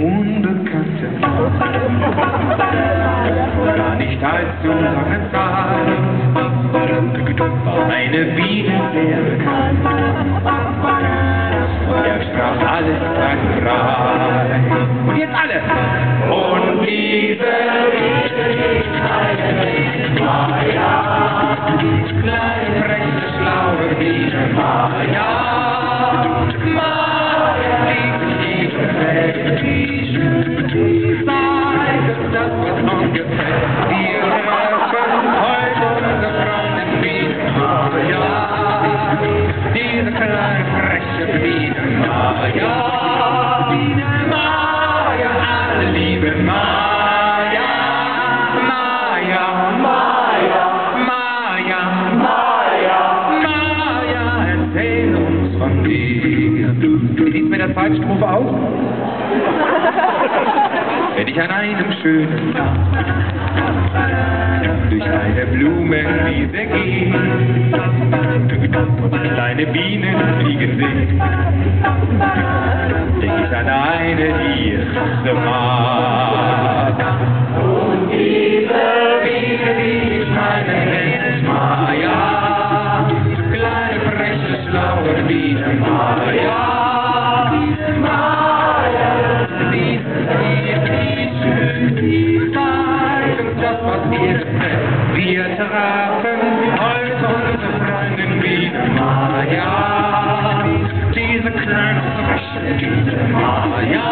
Unbekannten gar nicht allzu lange Zeit war eine Biene sehr bekannt. Er sprach alles frei. Und jetzt alle! Und diese Biene Maja, kleine, freche, schlaue Biene Maja, Maja, liebe, liebe, liebe, Zeit ist das, was uns gefällt. Wir Biene Maja, Biene Maja, alle lieben Maja, Maja, Maja, Maja, Maja, erzähl uns von dir. Wie sieht's mit der Zeitstrophe aus? Wenn ich an einem schönen Tag kleine Bienen fliegen sehen, denk ich an eine, die ich so mag. Und diese Biene, die ich meine, nennt Maja, kleine, freche, schlaue Biene Maja, Maja, diese Biene, die schön, die weiß und das, was gefällt. Wir trafen Maya, he's a colonel, he's Maya,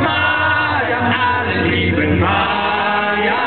Maya, I live in Maya.